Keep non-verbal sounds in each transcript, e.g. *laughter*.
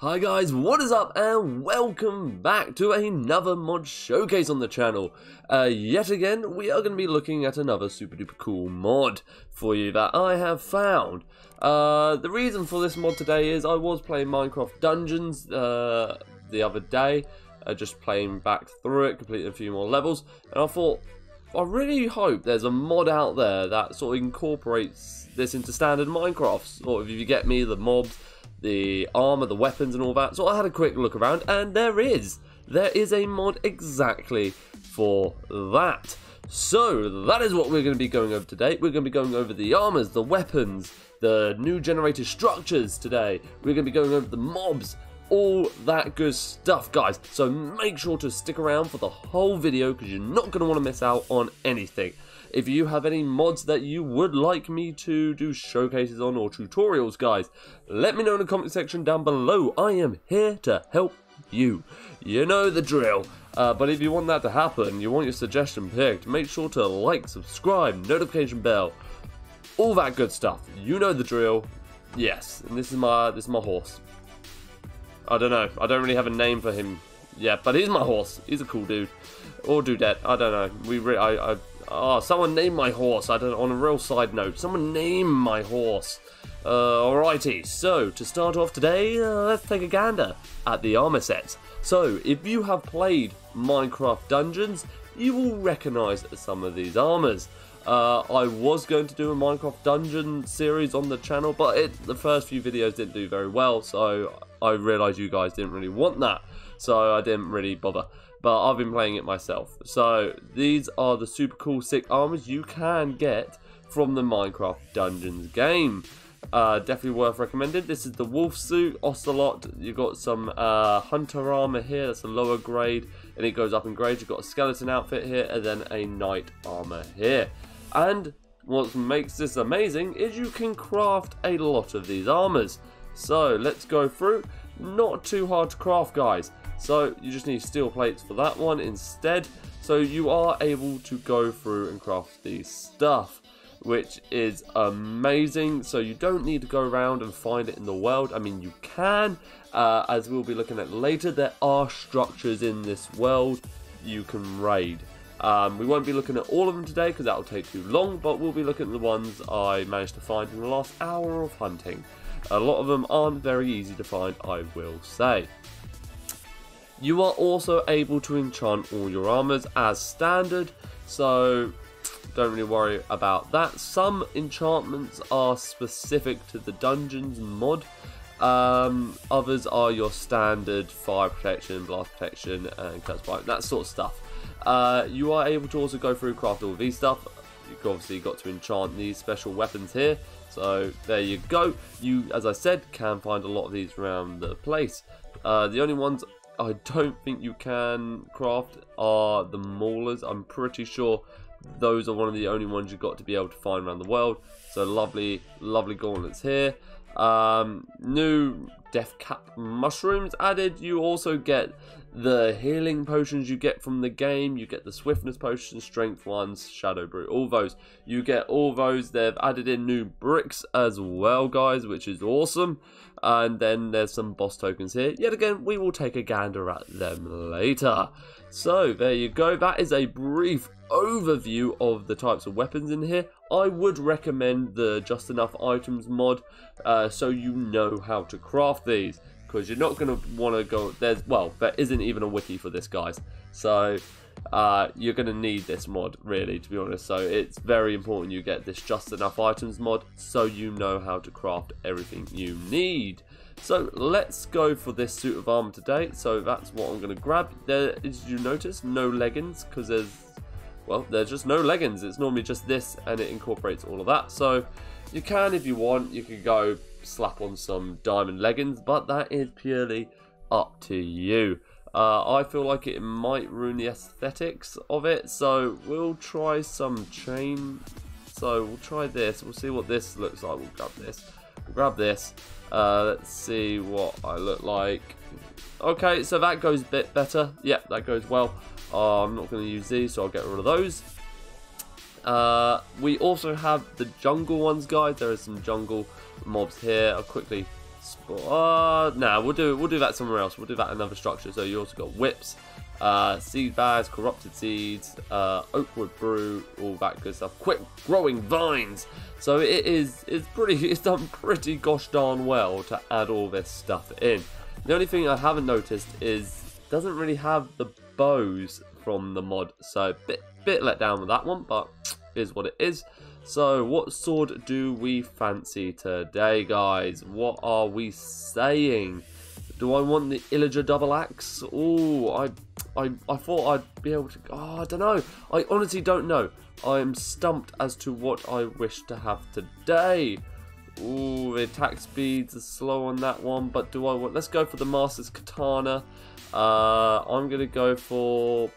Hi guys, what is up and welcome back to another mod showcase on the channel. Uh, yet again, we are going to be looking at another super duper cool mod for you that I have found. Uh, the reason for this mod today is I was playing Minecraft Dungeons uh, the other day, uh, just playing back through it, completing a few more levels, and I thought, I really hope there's a mod out there that sort of incorporates this into standard Minecraft, sort of if you get me, the mobs, the armor, the weapons and all that. So I had a quick look around and there is. There is a mod exactly for that. So that is what we're going to be going over today. We're going to be going over the armors, the weapons, the new generated structures today. We're going to be going over the mobs, all that good stuff, guys. So make sure to stick around for the whole video because you're not going to want to miss out on anything. If you have any mods that you would like me to do showcases on or tutorials, guys, let me know in the comment section down below. I am here to help you. You know the drill. Uh, but if you want that to happen, you want your suggestion picked, make sure to like, subscribe, notification bell, all that good stuff. You know the drill. Yes, and this is my this is my horse. I don't know. I don't really have a name for him yet, but he's my horse. He's a cool dude. Or dudette. I don't know. We re I, I Oh, someone name my horse. I don't. On a real side note, someone name my horse. Uh, alrighty. So to start off today, uh, let's take a gander at the armor sets. So if you have played Minecraft Dungeons, you will recognise some of these armors. Uh, I was going to do a Minecraft Dungeon series on the channel, but it, the first few videos didn't do very well, so I realised you guys didn't really want that, so I didn't really bother but I've been playing it myself. So these are the super cool sick armors you can get from the Minecraft Dungeons game. Uh, definitely worth recommending. This is the Wolf Suit, Ocelot. You've got some uh, Hunter armor here, that's a lower grade, and it goes up in grade. You've got a Skeleton outfit here, and then a Knight armor here. And what makes this amazing is you can craft a lot of these armors. So let's go through. Not too hard to craft, guys. So you just need steel plates for that one instead. So you are able to go through and craft these stuff which is amazing. So you don't need to go around and find it in the world. I mean, you can, uh, as we'll be looking at later. There are structures in this world you can raid. Um, we won't be looking at all of them today because that will take too long, but we'll be looking at the ones I managed to find in the last hour of hunting. A lot of them aren't very easy to find, I will say. You are also able to enchant all your armors as standard, so don't really worry about that. Some enchantments are specific to the dungeons mod. Um, others are your standard fire protection, blast protection, and curse bite, that sort of stuff. Uh, you are able to also go through craft all these stuff. You've obviously got to enchant these special weapons here. So there you go. You, as I said, can find a lot of these around the place. Uh, the only ones I don't think you can craft are the maulers. I'm pretty sure those are one of the only ones you've got to be able to find around the world. So lovely, lovely gauntlets here. Um, new death cap mushrooms added. You also get the healing potions you get from the game. You get the swiftness potions, strength ones, shadow brew, all those. You get all those. They've added in new bricks as well, guys, which is awesome. And then there's some boss tokens here. Yet again, we will take a gander at them later. So there you go. That is a brief overview of the types of weapons in here. I would recommend the Just Enough Items mod uh, so you know how to craft these because you're not going to want to go there's well there isn't even a wiki for this guys. So uh, you're going to need this mod really to be honest. So it's very important you get this just enough items mod so you know how to craft everything you need. So let's go for this suit of armor today. So that's what I'm going to grab. There did you notice no leggings because there's well there's just no leggings it's normally just this and it incorporates all of that so you can if you want you can go slap on some diamond leggings, but that is purely up to you. Uh, I feel like it might ruin the aesthetics of it, so we'll try some chain. So we'll try this. We'll see what this looks like. We'll grab this. We'll grab this. Uh, let's see what I look like. Okay, so that goes a bit better. Yep, that goes well. Oh, I'm not going to use these, so I'll get rid of those. Uh, we also have the jungle ones, guys. There are some jungle mobs here. I'll quickly uh, nah, we'll do we'll do that somewhere else. We'll do that another structure. So you also got whips, uh, seed bags, corrupted seeds, uh, oakwood brew, all that good stuff. Quick growing vines. So it is it's pretty *laughs* it's done pretty gosh darn well to add all this stuff in. The only thing I haven't noticed is doesn't really have the bows from the mod. So bit bit let down with that one, but is what it is. So, what sword do we fancy today, guys? What are we saying? Do I want the Illager double axe? Oh, I, I, I thought I'd be able to. Oh, I don't know. I honestly don't know. I am stumped as to what I wish to have today. Ooh, the attack speeds are slow on that one, but do I want? Let's go for the Master's Katana. Uh, I'm gonna go for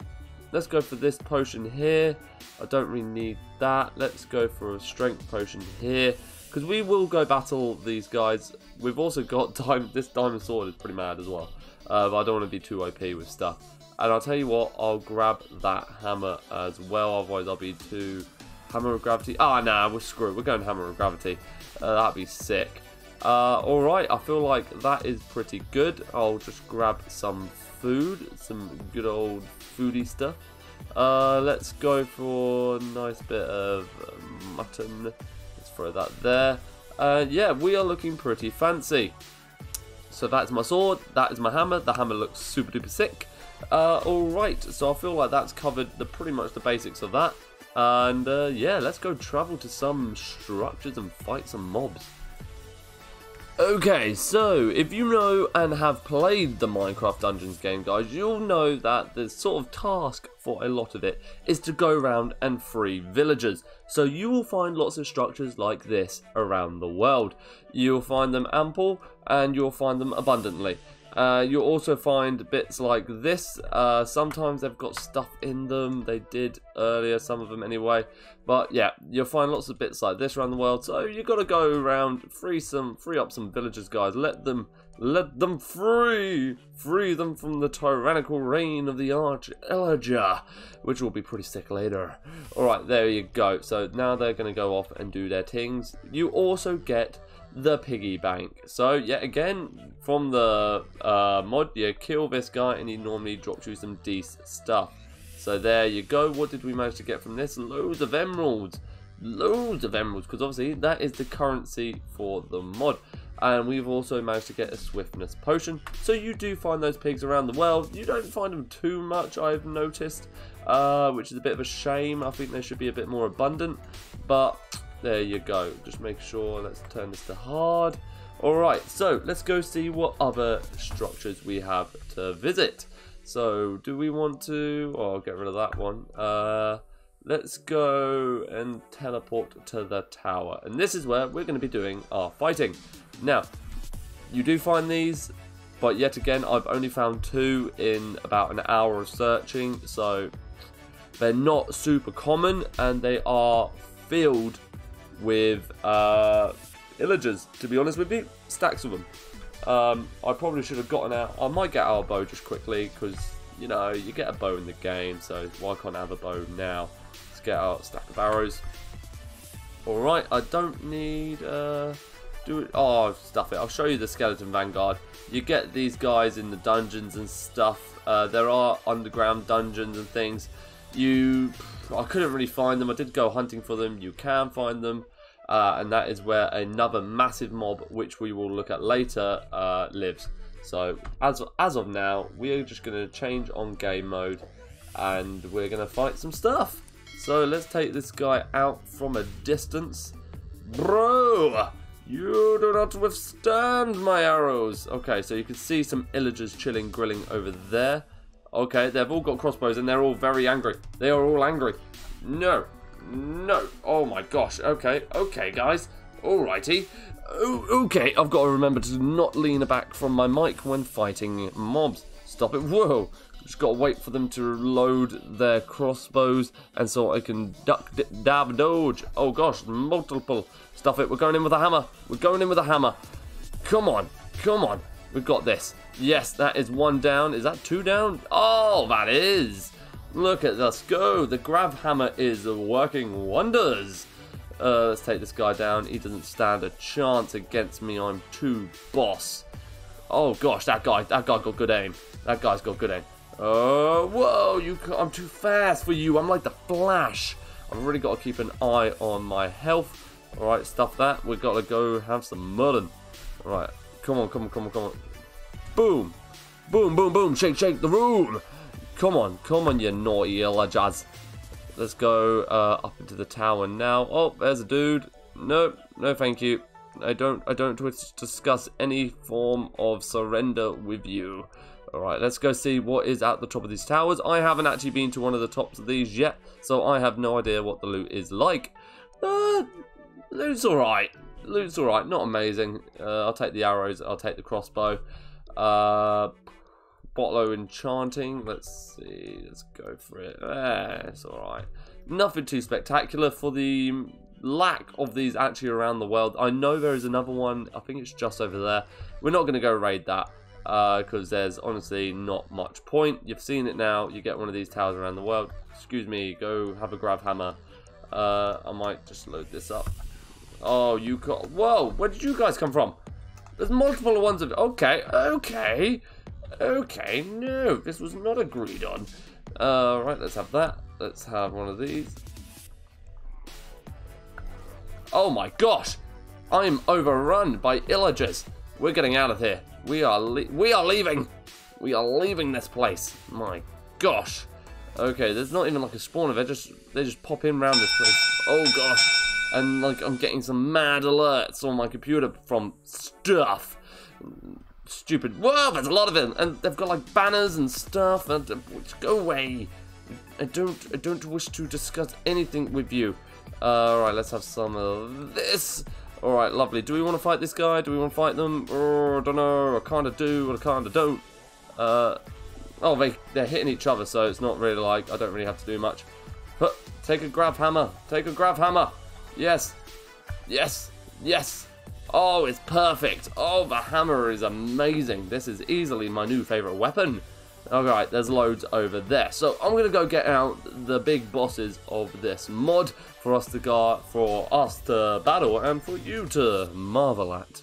Let's go for this potion here. I don't really need that. Let's go for a strength potion here. Because we will go battle these guys. We've also got *laughs* time. This diamond sword is pretty mad as well. Uh, but I don't want to be too OP with stuff. And I'll tell you what, I'll grab that hammer as well. Otherwise, I'll be too... Hammer of Gravity. Ah, oh, nah, we're screwed. We're going Hammer of Gravity. Uh, that'd be sick. Uh, Alright, I feel like that is pretty good. I'll just grab some food. Some good old foodie stuff. Uh, let's go for a nice bit of mutton. Let's throw that there. Uh, yeah, we are looking pretty fancy. So that's my sword, that is my hammer. The hammer looks super duper sick. Uh, Alright, so I feel like that's covered the pretty much the basics of that. And uh, yeah, let's go travel to some structures and fight some mobs. Okay, so if you know and have played the Minecraft Dungeons game, guys, you'll know that the sort of task for a lot of it is to go around and free villagers. So you will find lots of structures like this around the world. You'll find them ample and you'll find them abundantly. Uh, you'll also find bits like this. Uh, sometimes they've got stuff in them. They did earlier, some of them anyway. But yeah, you'll find lots of bits like this around the world. So you've got to go around, free some, free up some villagers, guys. Let them, let them free, free them from the tyrannical reign of the Arch Illager, which will be pretty sick later. All right, there you go. So now they're going to go off and do their things. You also get the piggy bank. So yet again, from the uh, mod, you kill this guy and he normally drops you some decent stuff. So there you go. What did we manage to get from this? Loads of emeralds. Loads of emeralds, because obviously that is the currency for the mod. And we've also managed to get a swiftness potion. So you do find those pigs around the world. You don't find them too much, I've noticed. Uh, which is a bit of a shame. I think they should be a bit more abundant. But there you go. Just make sure. Let's turn this to hard. Alright, so let's go see what other structures we have to visit. So, do we want to... Oh, I'll get rid of that one. Uh, let's go and teleport to the tower. And this is where we're going to be doing our fighting. Now, you do find these, but yet again, I've only found two in about an hour of searching. So, they're not super common, and they are filled with uh, illagers, to be honest with you. Stacks of them. Um, I probably should have gotten out. I might get our bow just quickly because, you know, you get a bow in the game, so why can't I have a bow now? Let's get our stack of arrows. Alright, I don't need... Uh, do it. Oh, stuff it. I'll show you the Skeleton Vanguard. You get these guys in the dungeons and stuff. Uh, there are underground dungeons and things. You... I couldn't really find them. I did go hunting for them. You can find them uh, and that is where another massive mob, which we will look at later, uh, lives. So as as of now, we are just going to change on game mode, and we're going to fight some stuff. So let's take this guy out from a distance. Bro! You do not withstand my arrows. Okay, so you can see some illagers chilling, grilling over there. Okay, they've all got crossbows and they're all very angry. They are all angry. No, no. Oh my gosh. Okay. Okay, guys. Alrighty. Okay, I've got to remember to not lean back from my mic when fighting mobs. Stop it. Whoa. Just got to wait for them to load their crossbows and so I can duck, dab, dodge. Oh gosh, multiple. Stuff it. We're going in with a hammer. We're going in with a hammer. Come on. Come on. We've got this. Yes, that is one down. Is that two down? Oh, that is. Look at us go. The grav hammer is working wonders. Uh, let's take this guy down. He doesn't stand a chance against me. I'm too boss. Oh gosh, that guy, that guy got good aim. That guy's got good aim. Oh, whoa, you, I'm too fast for you. I'm like the Flash. I've really got to keep an eye on my health. Alright, stuff that. We've got to go have some muddin. Alright, come on, come on, come on, come on. Boom. Boom, boom, boom. Shake, shake the room. Come on, come on, you naughty illagers. Let's go uh, up into the tower now. Oh, there's a dude. No, no, thank you. I don't, I don't discuss any form of surrender with you. Alright, let's go see what is at the top of these towers. I haven't actually been to one of the tops of these yet, so I have no idea what the loot is like. Uh, loot's alright. Loot's alright, not amazing. Uh, I'll take the arrows, I'll take the crossbow. Uh, Bottle o' enchanting, let's see, let's go for it. Eh, it's alright. Nothing too spectacular for the lack of these actually around the world. I know there is another one, I think it's just over there. We're not going to go raid that because uh, there's honestly not much point. You've seen it now. You get one of these towers around the world. Excuse me, go have a grav hammer. Uh, I might just load this up. Oh, you got... Whoa, where did you guys come from? There's multiple ones of... Okay, okay. Okay, no, this was not agreed on. Uh, right, let's have that. Let's have one of these. Oh my gosh! I'm overrun by illagers. We're getting out of here. We are we are leaving. We are leaving this place. My gosh. Okay, there's not even like a spawn of it. Just they just pop in around this place. Oh gosh. And like I'm getting some mad alerts on my computer from stuff. Stupid. Whoa, there's a lot of them, and they've got like banners and stuff. And uh, go away. I don't I don't wish to discuss anything with you. Uh, Alright, let's have some of this. Alright, lovely. Do we want to fight this guy? Do we want to fight them? Oh, I don't know. I kind of do, I kind of don't. Uh, oh, they, they're hitting each other, so it's not really like, I don't really have to do much. But take a grav hammer. Take a grav hammer. Yes. Yes. Yes. Oh, it's perfect. Oh, the hammer is amazing. This is easily my new favorite weapon. Alright, there's loads over there. So I'm going to go get out the big bosses of this mod for us to go, for us to battle and for you to marvel at.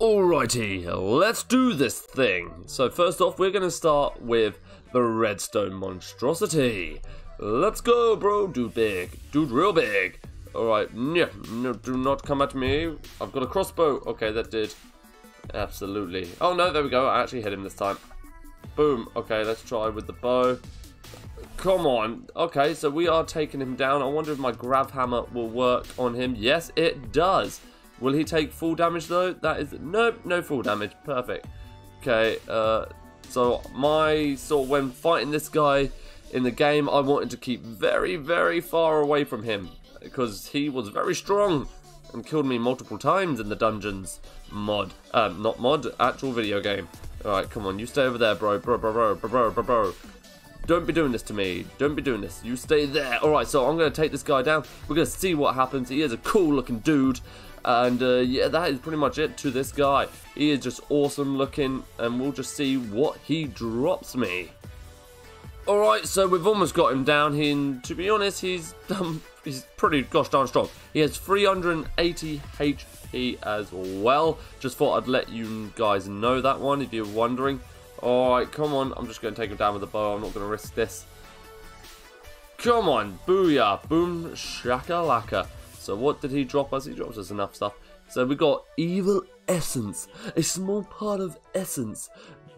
Alrighty, let's do this thing. So first off, we're going to start with the redstone monstrosity. Let's go, bro. Dude big. Dude real big. Alright, no, no, do not come at me. I've got a crossbow. Okay, that did. Absolutely. Oh no, there we go. I actually hit him this time. Boom. Okay, let's try with the bow. Come on. Okay, so we are taking him down. I wonder if my grav hammer will work on him. Yes, it does. Will he take full damage though? That is nope, no full damage. Perfect. Okay, uh, so my sort when fighting this guy in the game, I wanted to keep very, very far away from him because he was very strong and killed me multiple times in the dungeons mod. Um, not mod, actual video game. Alright, come on, you stay over there, bro, bro, bro, bro, bro, bro, bro. Don't be doing this to me. Don't be doing this. You stay there. Alright, so I'm going to take this guy down. We're going to see what happens. He is a cool looking dude. And uh, yeah, that is pretty much it to this guy. He is just awesome looking. And we'll just see what he drops me. Alright, so we've almost got him down here, and to be honest, he's *laughs* done he's pretty gosh darn strong. He has 380 HP as well. Just thought I'd let you guys know that one if you're wondering. Alright, come on. I'm just going to take him down with a bow. I'm not going to risk this. Come on. Booyah. Boom. Shakalaka. So what did he drop us? He drops us enough stuff. So we got Evil Essence. A small part of Essence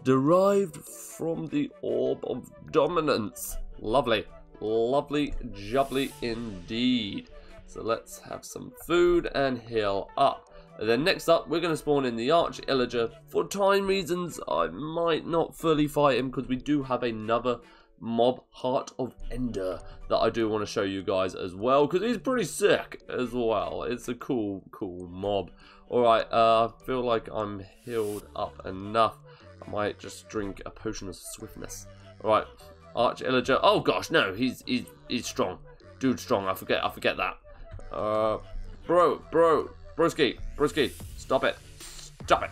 derived from the Orb of Dominance. Lovely. Lovely jubbly indeed. So let's have some food and heal up. And then next up, we're going to spawn in the Arch Illager. For time reasons, I might not fully fight him because we do have another mob, Heart of Ender, that I do want to show you guys as well because he's pretty sick as well. It's a cool, cool mob. Alright, uh, I feel like I'm healed up enough. I might just drink a potion of swiftness. Alright, Arch Illager. Oh gosh, no, he's he's he's strong. Dude strong, I forget I forget that. Uh bro, bro, broski, broski, stop it. Stop it.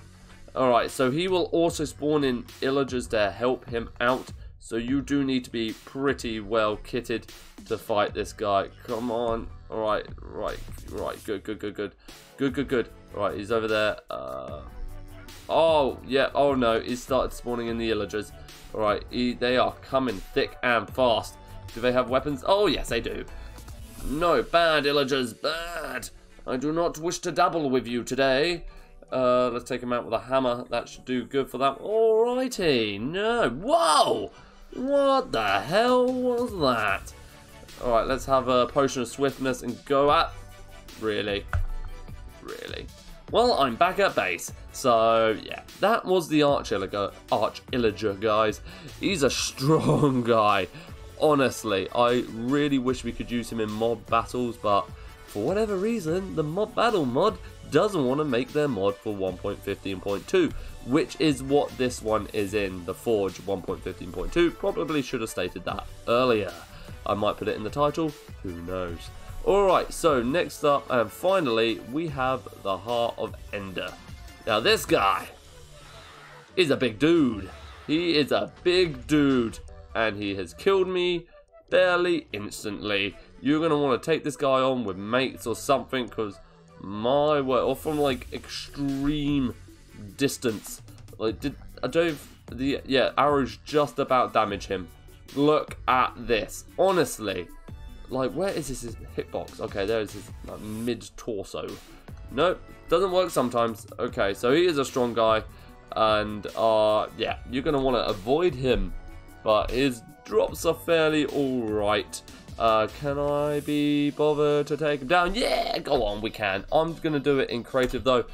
Alright, so he will also spawn in Illagers to help him out. So you do need to be pretty well kitted to fight this guy. Come on. Alright, right, right. Good, good, good, good. Good, good, good. Right, he's over there. Uh, oh, yeah. Oh, no. He started spawning in the illagers. Alright, they are coming thick and fast. Do they have weapons? Oh, yes, they do. No, bad illagers, bad. I do not wish to dabble with you today. Uh, let's take him out with a hammer. That should do good for that. Alrighty. No. Whoa! What the hell was that? Alright, let's have a potion of swiftness and go at... Really? Really? Well, I'm back at base. So, yeah, that was the Arch Illager, guys. He's a *laughs* strong guy. Honestly, I really wish we could use him in mob battles, but for whatever reason, the mob battle mod doesn't want to make their mod for 1.15.2, which is what this one is in, the Forge 1.15.2. Probably should have stated that earlier. I might put it in the title, who knows. Alright, so next up and finally, we have the Heart of Ender. Now this guy is a big dude. He is a big dude and he has killed me barely instantly. You're going to want to take this guy on with mates or something because my word, or from like extreme distance. Like, did I don't the yeah arrows just about damage him. Look at this. Honestly, like where is this his hitbox? Okay, there is his like, mid torso. Nope, doesn't work sometimes. Okay, so he is a strong guy, and uh yeah, you're gonna want to avoid him, but his drops are fairly alright. Uh, can I be bothered to take him down? Yeah, go on, we can. I'm going to do it in creative though,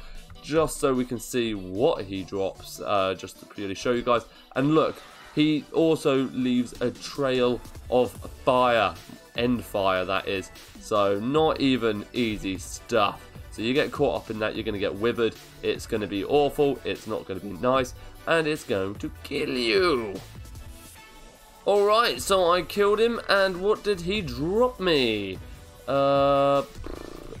just so we can see what he drops, uh, just to purely show you guys. And look, he also leaves a trail of fire, end fire that is. So not even easy stuff. So you get caught up in that, you're going to get withered, it's going to be awful, it's not going to be nice, and it's going to kill you. Alright, so I killed him, and what did he drop me? Uh,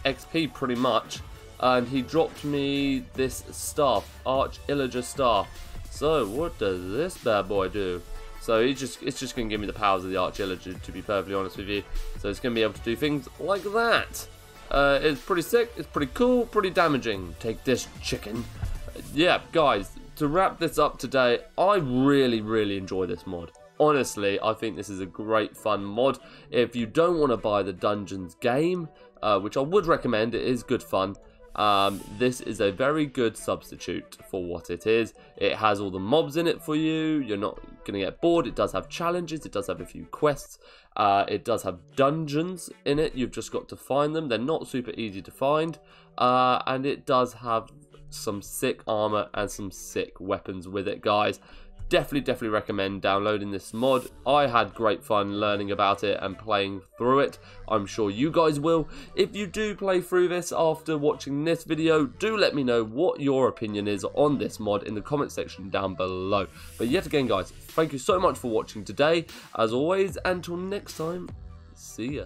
XP pretty much. And he dropped me this staff, Arch Illager staff. So, what does this bad boy do? So he's just it's just going to give me the powers of the Arch Illager, to be perfectly honest with you. So it's going to be able to do things like that. Uh, it's pretty sick, it's pretty cool, pretty damaging. Take this, chicken. Uh, yeah, guys, to wrap this up today, I really, really enjoy this mod honestly, I think this is a great fun mod. If you don't want to buy the Dungeons game, uh, which I would recommend, it is good fun. Um, this is a very good substitute for what it is. It has all the mobs in it for you. You're not going to get bored. It does have challenges. It does have a few quests. Uh, it does have dungeons in it. You've just got to find them. They're not super easy to find. Uh, and it does have some sick armor and some sick weapons with it, guys definitely, definitely recommend downloading this mod. I had great fun learning about it and playing through it. I'm sure you guys will. If you do play through this after watching this video, do let me know what your opinion is on this mod in the comment section down below. But yet again, guys, thank you so much for watching today. As always, until next time, see ya.